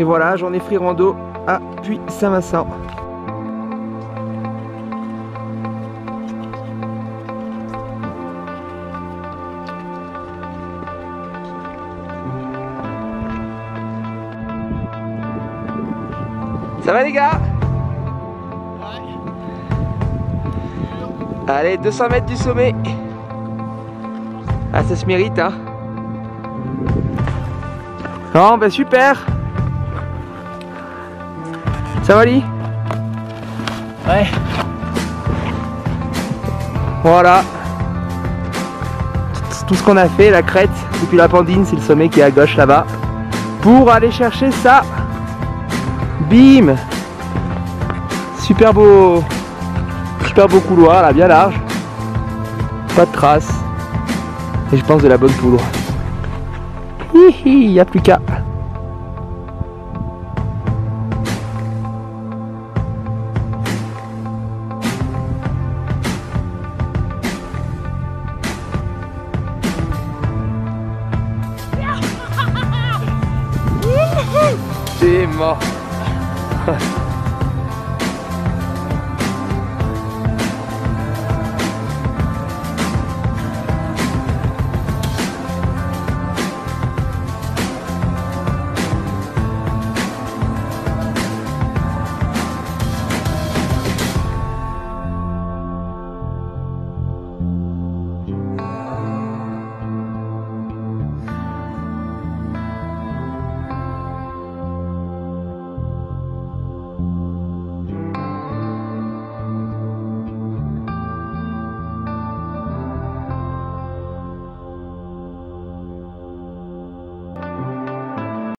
Et voilà, j'en ai free rando à Puy Saint-Vincent. Ça va les gars? Allez, 200 mètres du sommet. Ah, ça se mérite, hein. Non, bah super. Ça va, Lee Ouais. Voilà. Tout ce qu'on a fait, la crête, depuis la Pandine, c'est le sommet qui est à gauche là-bas. Pour aller chercher ça. Bim Super beau Super beau couloir là, bien large. Pas de traces. Et je pense de la bonne poudre. Il n'y a plus qu'à. C'est mort.